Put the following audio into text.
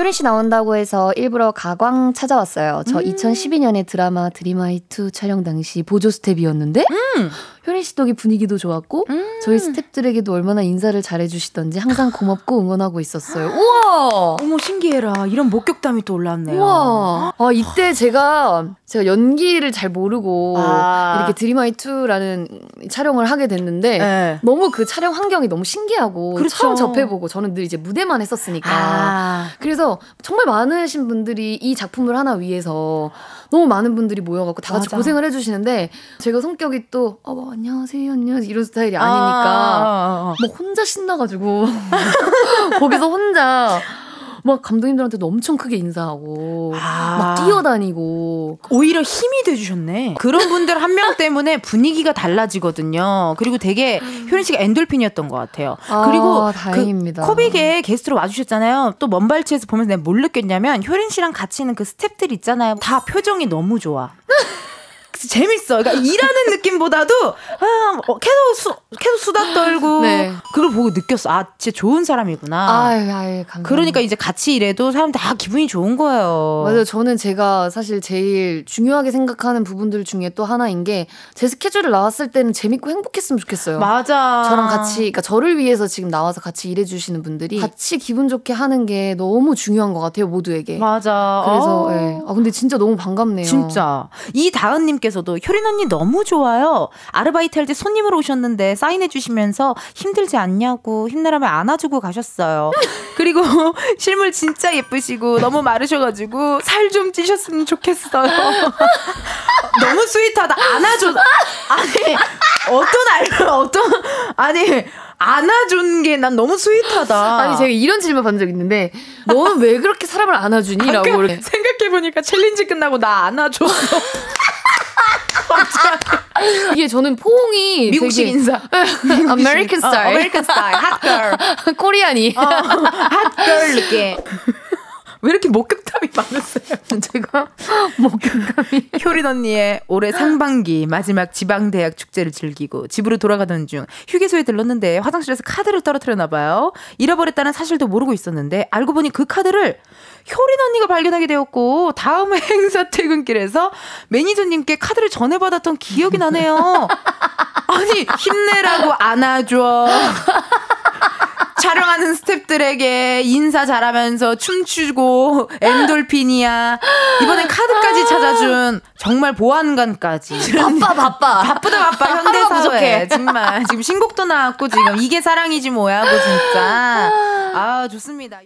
효린 씨 나온다고 해서 일부러 가광 찾아왔어요. 저 음. 2012년에 드라마 드림아이2 촬영 당시 보조 스텝이었는데 음. 효린 씨 덕에 분위기도 좋았고 음. 저희 스탭들에게도 얼마나 인사를 잘해주시던지 항상 고맙고 응원하고 있었어요. 우와! 어머 신기해라. 이런 목격담이 또 올랐네요. 우와! 아 이때 제가 제가 연기를 잘 모르고 아. 이렇게 드림아이 2라는 촬영을 하게 됐는데 네. 너무 그 촬영 환경이 너무 신기하고 그렇죠. 처음 접해보고 저는 늘 이제 무대만 했었으니까 아. 그래서 정말 많으신 분들이 이 작품을 하나 위해서 너무 많은 분들이 모여갖고 다 같이 맞아. 고생을 해주시는데 제가 성격이 또 어, 뭐, 안녕하세요 안녕하세요 이런 스타일이 아니니까 아. 뭐 혼자 신나가지고 거기서 혼자 막 감독님들한테도 엄청 크게 인사하고 아. 막 뛰어다니고 오히려 힘이 돼 주셨네. 그런 분들 한 명 때문에 분위기가 달라지거든요. 그리고 되게 효린 씨가 엔돌핀이었던 것 같아요. 아, 그리고 그 다행입니다. 그 코빅에 게스트로 와주셨잖아요. 또 먼발치에서 보면서 내가 뭘 느꼈냐면 효린 씨랑 같이 있는 그 스탭들 있잖아요. 다 표정이 너무 좋아. 재밌어. 그러니까 일하는 느낌보다도 아, 어, 계속 수, 계속 수다 떨고 네. 그걸 보고 느꼈어. 아, 진짜 좋은 사람이구나. 아유, 아유. 그러니까 이제 같이 일해도 사람 다 기분이 좋은 거예요. 맞아요. 저는 제가 사실 제일 중요하게 생각하는 부분들 중에 또 하나인 게 제 스케줄을 나왔을 때는 재밌고 행복했으면 좋겠어요. 맞아. 저랑 같이 그러니까 저를 위해서 지금 나와서 같이 일해 주시는 분들이 같이 기분 좋게 하는 게 너무 중요한 것 같아요. 모두에게. 맞아. 그래서 예. 네. 아 근데 진짜 너무 반갑네요. 진짜. 이 다은 님께 님께서도 효린 언니 너무 좋아요. 아르바이트 할 때 손님으로 오셨는데 사인해 주시면서 힘들지 않냐 고 힘내라며 안아주고 가셨어요. 그리고 실물 진짜 예쁘시고 너무 마르셔가지고 살 좀 찌셨으면 좋겠어요. 너무 sweet하다. 안아줘. 아니 어떤 알 어떤 아니 안아준 게 난 너무 sweet하다. 아니 제가 이런 질문 받은 적 있는데 너는 왜 그렇게 사람을 안아주니?라고 생각해 보니까 챌린지 끝나고 나 안아줬어. 이게 저는 포옹이 미국식 인사. American style. American style. Hot girl. Korean이. Hot girl 느낌. 왜 이렇게 목격담이 많으세요? 제가 목격담이 효린 언니의 올해 상반기 마지막 지방 대학 축제를 즐기고 집으로 돌아가던 중 휴게소에 들렀는데 화장실에서 카드를 떨어뜨렸나 봐요. 잃어버렸다는 사실도 모르고 있었는데 알고 보니 그 카드를 효린 언니가 발견하게 되었고 다음 행사 퇴근길에서 매니저님께 카드를 전해 받았던 기억이 나네요. 아니 힘내라고 안아줘. 촬영하는 스탭들에게 인사 잘하면서 춤추고 엔돌핀이야. 이번엔 카드까지 찾아준 정말 보안관까지. 바빠 바빠. 바쁘다 바빠 현대 사회. 정말 지금 신곡도 나왔고 지금 이게 사랑이지 뭐야 고 진짜. 아 좋습니다.